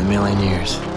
in a million years.